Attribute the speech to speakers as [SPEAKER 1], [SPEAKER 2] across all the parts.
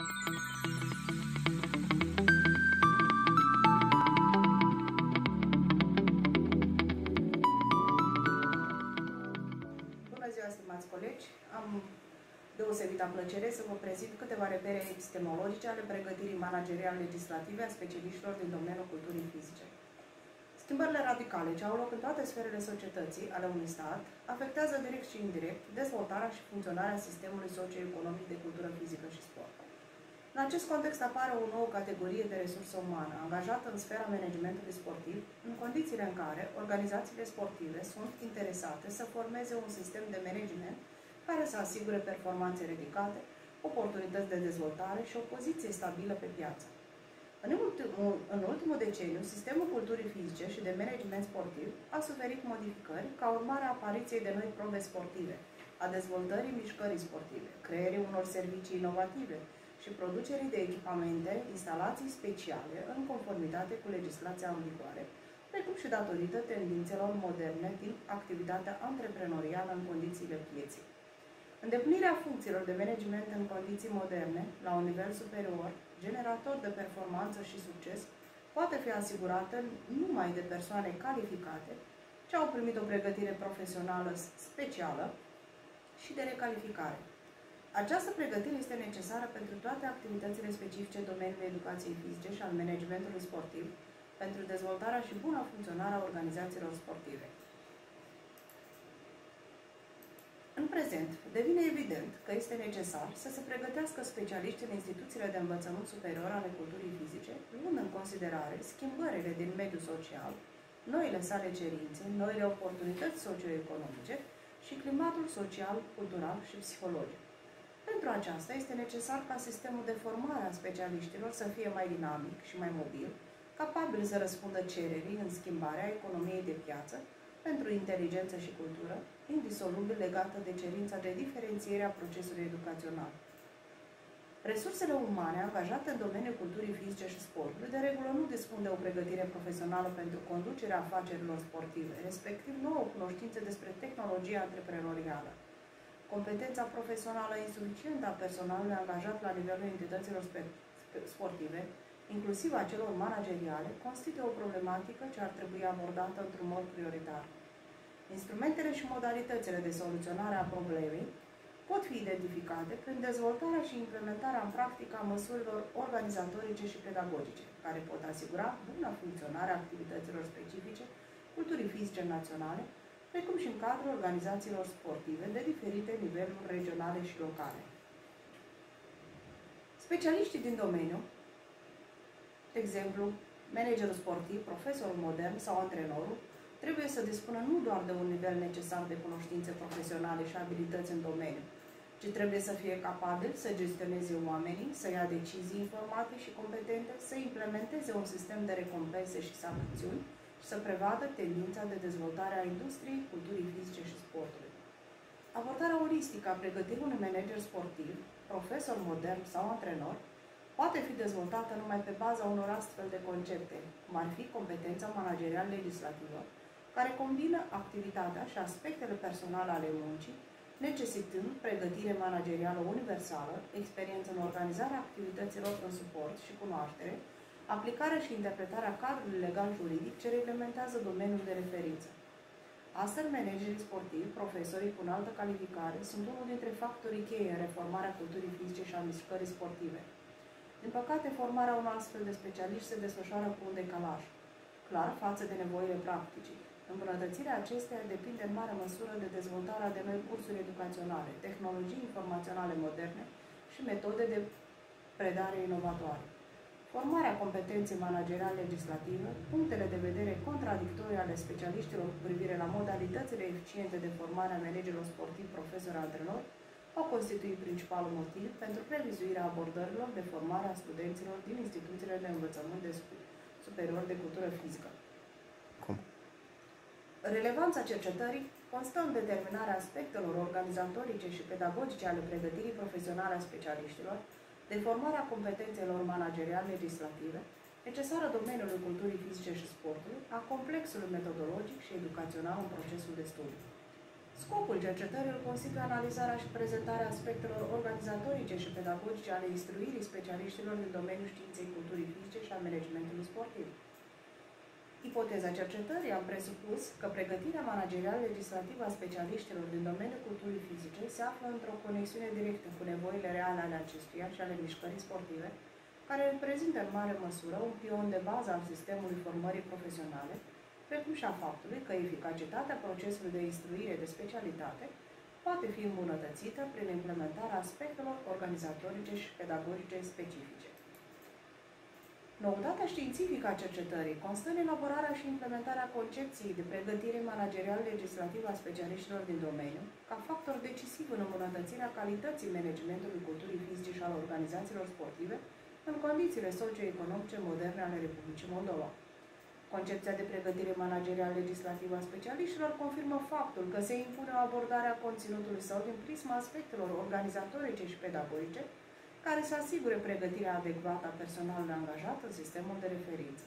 [SPEAKER 1] Bună ziua, stimați colegi! Am deosebită plăcere să vă prezint câteva repere epistemologice ale pregătirii manageriale legislative a specialiștilor din domeniul culturii fizice. Schimbările radicale ce au loc în toate sferele societății ale unui stat afectează direct și indirect dezvoltarea și funcționarea sistemului socioeconomic de cultură fizică și sport. În acest context apare o nouă categorie de resursă umană, angajată în sfera managementului sportiv, în condițiile în care organizațiile sportive sunt interesate să formeze un sistem de management care să asigure performanțe ridicate, oportunități de dezvoltare și o poziție stabilă pe piață. În ultimul, în ultimul deceniu, sistemul culturii fizice și de management sportiv a suferit modificări ca urmare a apariției de noi probe sportive, a dezvoltării mișcării sportive, creierii unor servicii inovative și producerii de echipamente, instalații speciale în conformitate cu legislația în vigoare, precum și datorită tendințelor moderne din activitatea antreprenorială în condițiile pieței. Îndeplinirea funcțiilor de management în condiții moderne, la un nivel superior, generator de performanță și succes, poate fi asigurată numai de persoane calificate ce au primit o pregătire profesională specială și de recalificare. Această pregătire este necesară pentru toate activitățile specifice domeniului educației fizice și al managementului sportiv, pentru dezvoltarea și buna funcționare a organizațiilor sportive. În prezent, devine evident că este necesar să se pregătească specialiști în instituțiile de învățământ superior ale culturii fizice, luând în considerare schimbările din mediul social, noile sale cerințe, noile oportunități socioeconomice și climatul social, cultural și psihologic. Pentru aceasta este necesar ca sistemul de formare a specialiștilor să fie mai dinamic și mai mobil, capabil să răspundă cererii în schimbarea economiei de piață pentru inteligență și cultură, indisolubil legată de cerința de diferențiere a procesului educațional. Resursele umane angajate în domeniul culturii fizice și sportului de regulă nu dispun de o pregătire profesională pentru conducerea afacerilor sportive, respectiv nu au cunoștințe despre tehnologia antreprenorială. Competența profesională insuficientă a personalului angajat la nivelul entităților sportive, inclusiv a celor manageriale, constituie o problematică ce ar trebui abordată într-un mod prioritar. Instrumentele și modalitățile de soluționare a problemei pot fi identificate prin dezvoltarea și implementarea în practică a măsurilor organizatorice și pedagogice, care pot asigura buna funcționare a activităților specifice culturii fizice naționale, precum și în cadrul organizațiilor sportive de diferite niveluri regionale și locale. Specialiștii din domeniu, de exemplu, managerul sportiv, profesorul modern sau antrenorul, trebuie să dispună nu doar de un nivel necesar de cunoștințe profesionale și abilități în domeniu, ci trebuie să fie capabil să gestioneze oamenii, să ia decizii informate și competente, să implementeze un sistem de recompense și sancțiuni și să prevadă tendința de dezvoltare a industriei, culturii fizice și sportului. Abordarea olistică a pregătirii unui manager sportiv, profesor modern sau antrenor, poate fi dezvoltată numai pe baza unor astfel de concepte, cum ar fi competența managerial-legislativă, care combină activitatea și aspectele personale ale muncii, necesitând pregătire managerială universală, experiență în organizarea activităților în suport și cunoaștere, aplicarea și interpretarea cadrului legal-juridic ce reglementează domeniul de referință. Astfel, managerii sportivi, profesorii cu înaltă calificare, sunt unul dintre factorii cheie în reformarea culturii fizice și a mișcării sportive. Din păcate, formarea unor astfel de specialiști se desfășoară cu un decalaj, clar față de nevoile practice. Îmbunătățirea acesteia depinde în mare măsură de dezvoltarea de noi cursuri educaționale, tehnologii informaționale moderne și metode de predare inovatoare. Formarea competenței manageriale legislative, punctele de vedere contradictorii ale specialiștilor cu privire la modalitățile eficiente de formare a managerilor sportivi, profesori, antrenori, au constituit principalul motiv pentru previzuirea abordărilor de formare a studenților din instituțiile de învățământ de superior de cultură fizică.
[SPEAKER 2] Cum?
[SPEAKER 1] Relevanța cercetării constă în determinarea aspectelor organizatorice și pedagogice ale pregătirii profesionale a specialiștilor, de formarea competențelor manageriale legislative, necesară domeniului culturii fizice și sportului, a complexului metodologic și educațional în procesul de studiu. Scopul cercetării constituie analizarea și prezentarea aspectelor organizatorice și pedagogice ale instruirii specialiștilor din domeniul științei culturii fizice și a managementului sportiv. Ipoteza cercetării a presupus că pregătirea managerială legislativă a specialiștilor din domeniul culturii fizice se află într-o conexiune directă cu nevoile reale ale acestuia și ale mișcării sportive, care reprezintă în mare măsură un pion de bază al sistemului formării profesionale, precum și a faptului că eficacitatea procesului de instruire de specialitate poate fi îmbunătățită prin implementarea aspectelor organizatorice și pedagogice specifice. Noutatea științifică a cercetării constă în elaborarea și implementarea concepției de pregătire managerial legislativă a specialiștilor din domeniu, ca factor decisiv în îmbunătățirea calității managementului culturii fizice și al organizațiilor sportive în condițiile socioeconomice moderne ale Republicii Moldova. Concepția de pregătire managerial legislativă a specialiștilor confirmă faptul că se impune o abordare a conținutului său din prisma aspectelor organizatorice și pedagogice, care să asigure pregătirea adecvată a personalului angajat în sistemul de referință.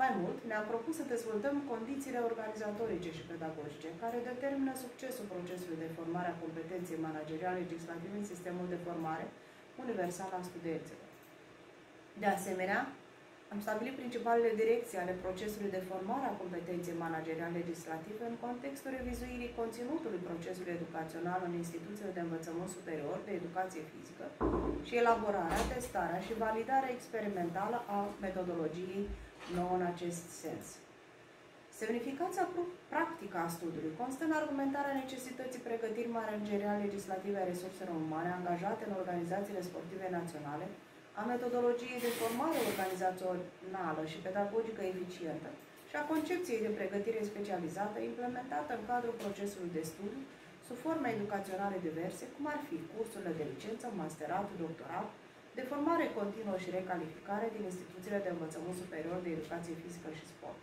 [SPEAKER 1] Mai mult, ne-am propus să dezvoltăm condițiile organizatorice și pedagogice care determină succesul procesului de formare a competenței manageriale legislative în sistemul de formare universal a studenților. De asemenea, am stabilit principalele direcții ale procesului de formare a competenței manageriale legislative în contextul revizuirii conținutului procesului educațional în instituțiile de învățământ superior de educație fizică și elaborarea, testarea și validarea experimentală a metodologiei nouă în acest sens. Semnificația practică a studiului constă în argumentarea necesității pregătirii manageriale legislative a resurselor umane angajate în organizațiile sportive naționale, a metodologiei de formare organizațională și pedagogică eficientă și a concepției de pregătire specializată implementată în cadrul procesului de studiu sub forme educaționale diverse, cum ar fi cursurile de licență, masterat, doctorat, de formare continuă și recalificare din instituțiile de învățământ superior de educație fizică și sport.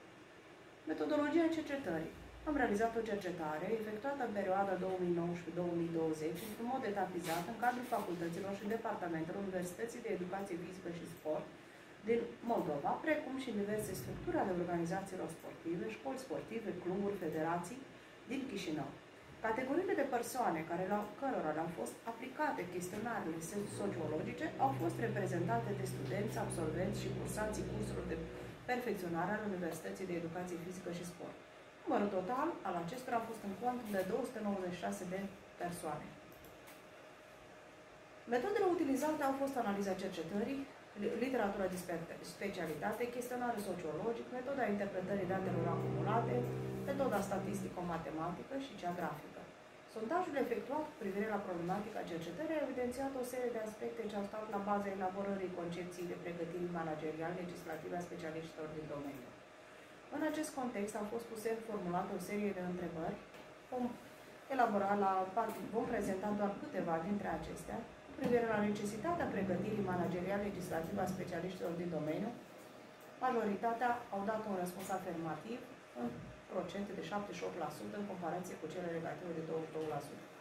[SPEAKER 1] Metodologia cercetării am realizat o cercetare efectuată în perioada 2019-2020 într-un mod etapizat în cadrul facultăților și departamentelor Universității de Educație Fizică și Sport din Moldova, precum și în diverse structuri ale organizațiilor sportive, școli sportive, cluburi, federații din Chișinău. Categoriile de persoane care la, cărora le-au fost aplicate chestionarele sociologice au fost reprezentate de studenți, absolvenți și cursanții cursurilor de perfecționare al Universității de Educație Fizică și Sport. Numărul total al acestora a fost în cont de 296 de persoane. Metodele utilizate au fost analiza cercetării, literatura de specialitate, chestionare sociologic, metoda interpretării datelor acumulate, metoda statistico-matematică și cea grafică. Sondajul efectuat cu privire la problematica cercetării a evidențiat o serie de aspecte ce au stat la baza elaborării concepției de pregătire managerial legislative a specialiștilor din domeniu. În acest context au fost puse formulate o serie de întrebări. Vom elabora la vom prezenta doar câteva dintre acestea cu privire la necesitatea pregătirii manageriale legislative a specialiștilor din domeniu. Majoritatea au dat un răspuns afirmativ în procente de 78% în comparație cu cele negative de 22%.